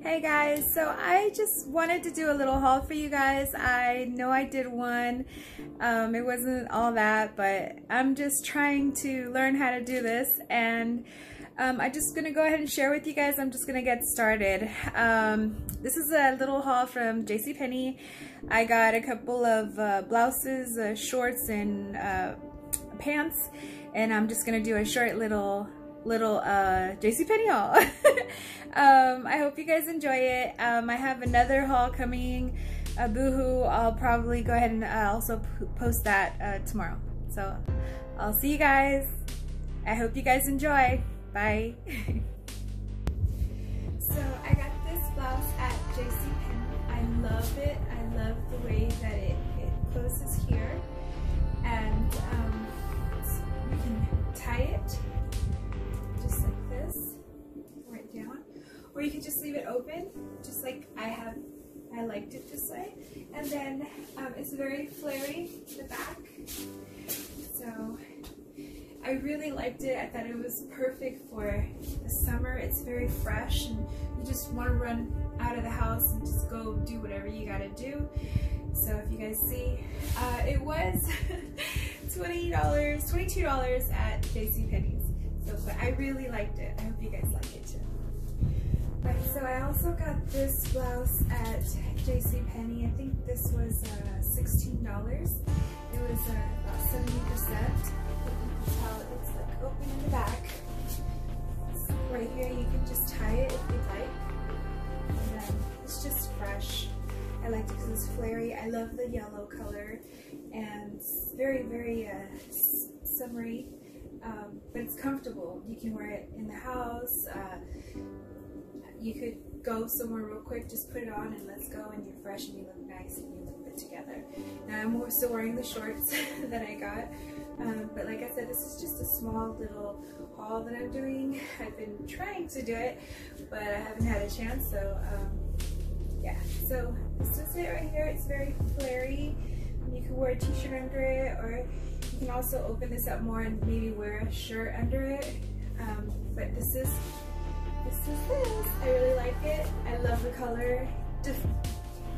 Hey guys, so I just wanted to do a little haul for you guys. I know I did one. Um, it wasn't all that, but I'm just trying to learn how to do this and um, I'm just gonna go ahead and share with you guys. I'm just gonna get started. Um, this is a little haul from JCPenney. I got a couple of uh, blouses, uh, shorts, and uh, pants, and I'm just gonna do a short little little uh, JCPenney haul. um, I hope you guys enjoy it. Um, I have another haul coming, uh, Boohoo. I'll probably go ahead and uh, also post that uh, tomorrow. So I'll see you guys. I hope you guys enjoy. Bye. Or you can just leave it open, just like I have, I liked it this way. And then um, it's very flary, the back. So I really liked it. I thought it was perfect for the summer. It's very fresh and you just want to run out of the house and just go do whatever you gotta do. So if you guys see, uh, it was $20, $22 at JCPenney's. So, but I really liked it. I hope you guys like it too. So I also got this blouse at JCPenney. I think this was uh, $16. It was uh, about 70% how it looks like open in the back. Right here you can just tie it if you'd like. And then it's just fresh. I like it because it's flary. I love the yellow color and it's very, very uh, summery. Um, but it's comfortable. You can wear it in the house. Uh, you could go somewhere real quick, just put it on and let's go and you're fresh and you look nice and you look put together. Now I'm still wearing the shorts that I got. Um, but like I said, this is just a small little haul that I'm doing. I've been trying to do it, but I haven't had a chance, so um, yeah. So this is it right here. It's very flary. You can wear a t-shirt under it, or you can also open this up more and maybe wear a shirt under it. Um, but this is this is this. I really like it. I love the color.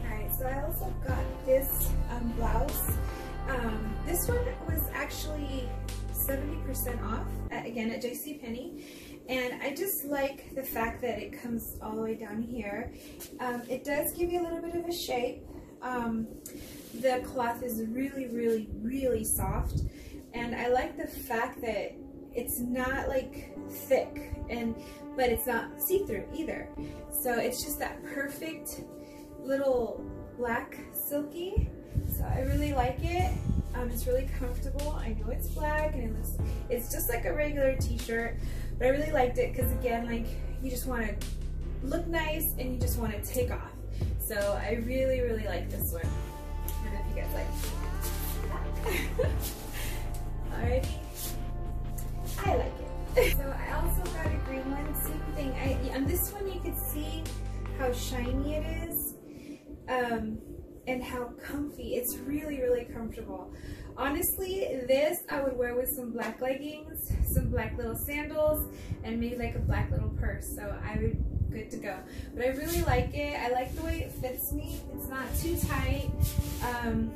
Alright, so I also got this um, blouse. Um, this one was actually 70% off, at, again at JCPenney. And I just like the fact that it comes all the way down here. Um, it does give you a little bit of a shape. Um, the cloth is really, really, really soft. And I like the fact that it's not like thick and but it's not see-through either. So it's just that perfect little black silky so I really like it. Um, it's really comfortable. I know it's black and it looks, it's just like a regular t-shirt, but I really liked it because again, like you just want to look nice and you just want to take off. So I really, really like this one. I don't know if you guys like Alrighty. I like it. so I also got a green one, same thing. I, on this one you could see how shiny it is. Um, and how comfy. It's really, really comfortable. Honestly, this I would wear with some black leggings, some black little sandals, and maybe like a black little purse. So I would good to go. But I really like it. I like the way it fits me. It's not too tight. Um,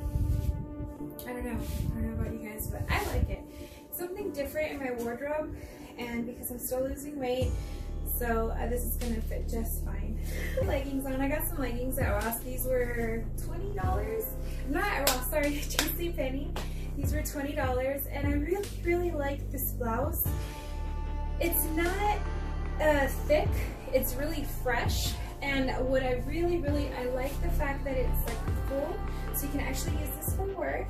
I don't know. I don't know about you guys, but I like it. Something different in my wardrobe, and because I'm still losing weight, so uh, this is gonna fit just fine. leggings on, I got some leggings at Ross. These were $20. Not at Ross, sorry, JC Penney. These were $20 and I really, really like this blouse. It's not uh, thick, it's really fresh. And what I really, really, I like the fact that it's like so you can actually use this for work.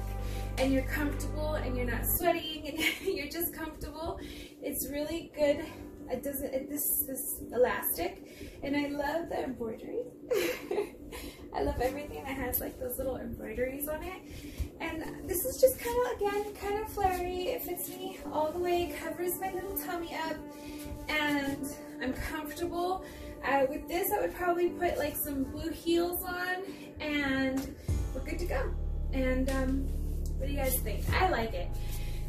And you're comfortable and you're not sweating and you're just comfortable. It's really good. It doesn't it, this this elastic. And I love the embroidery. I love everything that has like those little embroideries on it. And this is just kind of again kind of flary it fits me all the way. Covers my little tummy up. And I'm comfortable uh, with this I would probably put like some blue heels on and we're good to go and um, what do you guys think I like it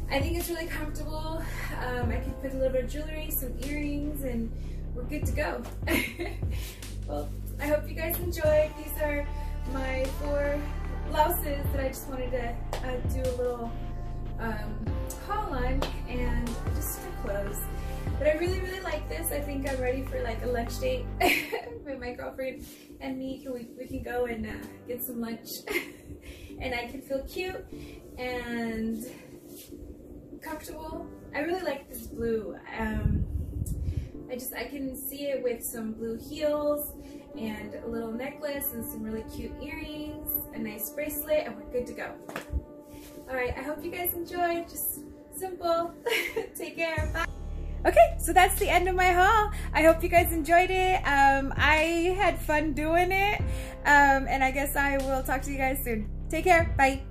I think it's really comfortable. Um, I can put a little bit of jewelry, some earrings, and we're good to go. well, I hope you guys enjoyed. These are my four blouses that I just wanted to uh, do a little um, But I really, really like this. I think I'm ready for like a lunch date with my girlfriend and me. Can we, we can go and uh, get some lunch and I can feel cute and comfortable. I really like this blue. Um, I just, I can see it with some blue heels and a little necklace and some really cute earrings, a nice bracelet, and we're good to go. All right, I hope you guys enjoyed. Just simple. Take care. Bye. Okay, so that's the end of my haul. I hope you guys enjoyed it. Um, I had fun doing it. Um, and I guess I will talk to you guys soon. Take care. Bye.